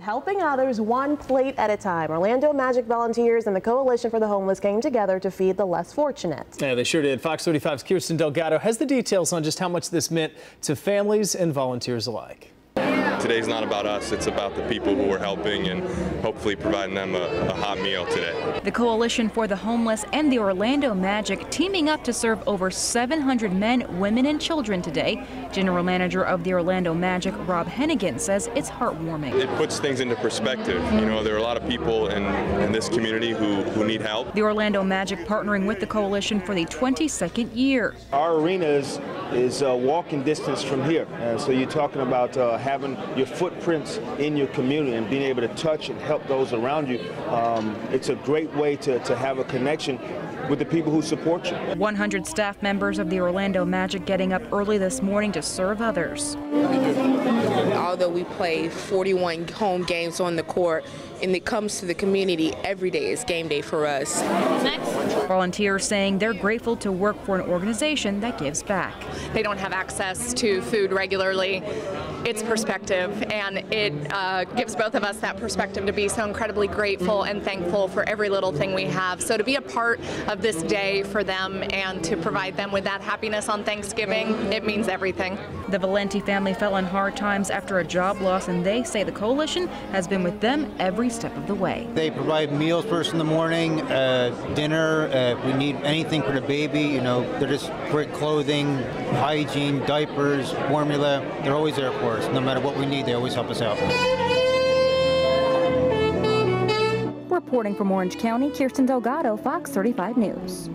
Helping others one plate at a time. Orlando Magic volunteers and the Coalition for the Homeless came together to feed the less fortunate. Yeah, they sure did. Fox 35's Kirsten Delgado has the details on just how much this meant to families and volunteers alike. Today's not about us, it's about the people who we're helping and hopefully providing them a, a, hot meal today. The Coalition for the Homeless and the Orlando Magic teaming up to serve over 700 men, women, and children today. General Manager of the Orlando Magic, Rob Hennigan, says it's heartwarming. It puts things into perspective. You know, there are a lot of people in, in this community who, who need help. The Orlando Magic partnering with the Coalition for the 22nd year. Our arena is, is uh, walking distance from here. And so you're talking about uh, having your footprints in your community and being able to touch and help those around you. Um, it's a great way to, to have a connection with the people who support you. 100 staff members of the Orlando Magic getting up early this morning to serve others. Although we play 41 home games on the court, and it comes to the community, every day is game day for us. Next. Volunteers saying they're grateful to work for an organization that gives back. They don't have access to food regularly. It's perspective, and it uh, gives both of us that perspective to be so incredibly grateful and thankful for every little thing we have. So to be a part of this day for them and to provide them with that happiness on Thanksgiving, it means everything. The Valenti family fell in hard times after a job loss, and they say the coalition has been with them every step of the way. They provide meals first in the morning, uh, dinner. Uh, we need anything for the baby. You know, they're just great clothing, hygiene, diapers, formula. They're always there for us. No matter what we need, they always help us out. Reporting from Orange County, Kirsten Delgado, Fox 35 News.